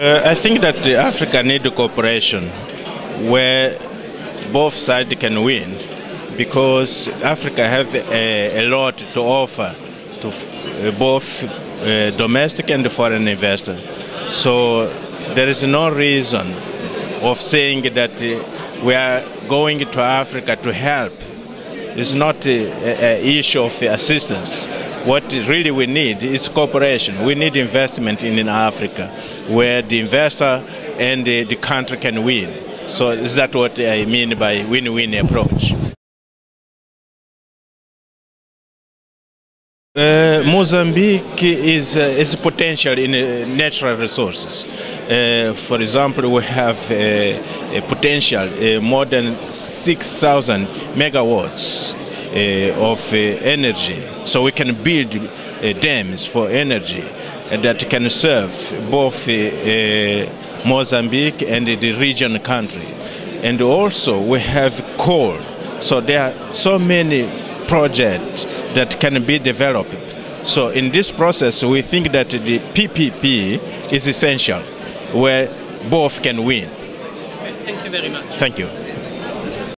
Uh, I think that Africa need cooperation where both sides can win because Africa have a, a lot to offer to uh, both uh, domestic and foreign investors. So there is no reason of saying that uh, we are going to Africa to help. It's not an issue of assistance. What really we need is cooperation. We need investment in, in Africa where the investor and the, the country can win. So is that what I mean by win-win approach? Uh, Mozambique is, uh, is potential in uh, natural resources. Uh, for example, we have a, a potential uh, more than 6,000 megawatts uh, of energy. So we can build dams for energy that can serve both Mozambique and the region country. And also we have coal. So there are so many projects that can be developed. So in this process, we think that the PPP is essential, where both can win. Thank you very much. Thank you.